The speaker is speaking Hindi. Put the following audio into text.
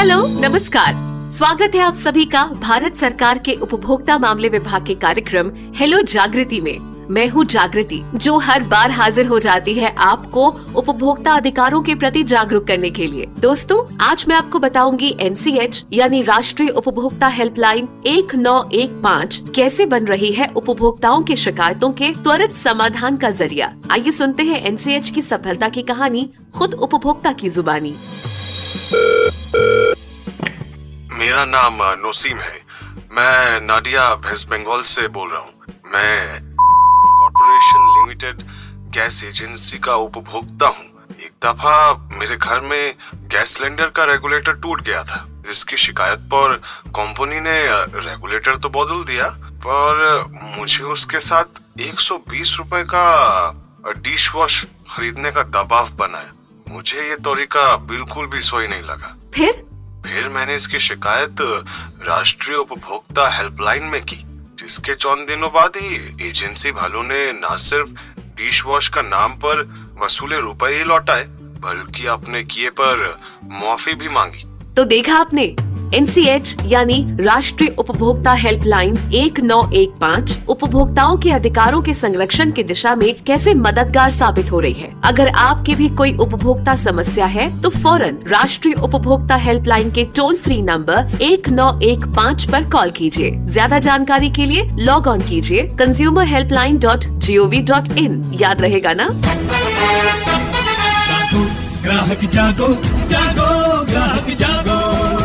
हेलो, नमस्कार। स्वागत है आप सभी का भारत सरकार के उपभोक्ता मामले विभाग के कार्यक्रम हेलो जागृति में। मैं हूँ जागृति, जो हर बार हाजिर हो जाती है आपको उपभोक्ता अधिकारों के प्रति जागरूक करने के लिए। दोस्तों, आज मैं आपको बताऊँगी एनसीएच, यानी राष्ट्रीय उपभोक्ता हेल्पलाइन एक नौ एक पाँच, कैसे बन रही है उपभोक्ताओं की शिकायतों के त्वरित समाधान का ज़रिया। आइए सुनते हैं एनसीएच की सफलता की कहानी, खुद उपभोक्ता की जुबानी। मेरा नाम नोसीम है। मैं नाडिया वेस्ट बंगाल से बोल रहा हूँ। मैं कॉरपोरेशन लिमिटेड गैस एजेंसी का उपभोक्ता हूँ। एक दफ़ा मेरे घर में गैस सिलेंडर का रेगुलेटर टूट गया था, जिसकी शिकायत पर कंपनी ने रेगुलेटर तो बदल दिया, पर मुझे उसके साथ 120 रुपए का डिश वॉश खरीदने का दबाव बनाया। मुझे ये तरीका बिल्कुल भी सही नहीं लगा। फिर? फिर मैंने इसकी शिकायत राष्ट्रीय उपभोक्ता हेल्पलाइन में की, जिसके चौदह दिनों बाद ही एजेंसी वालों ने न सिर्फ़ डिश वॉश का नाम पर वसूले रुपए ही लौटाए, बल्कि अपने किए पर माफ़ी भी मांगी। तो देखा आपने? एनसीएच, यानी राष्ट्रीय उपभोक्ता हेल्पलाइन एक नौ एक पाँच, उपभोक्ताओं के अधिकारों के संरक्षण की दिशा में कैसे मददगार साबित हो रही है? अगर आपकी भी कोई उपभोक्ता समस्या है तो फ़ौरन राष्ट्रीय उपभोक्ता हेल्पलाइन के टोल फ्री नंबर एक नौ एक पाँच आरोप कॉल कीजिए। ज़्यादा जानकारी के लिए लॉग ऑन कीजिए consumer helpline dot G O V dot in याद रहेगा ना? ग्राहक जागो जागो, ग्राहक जागो।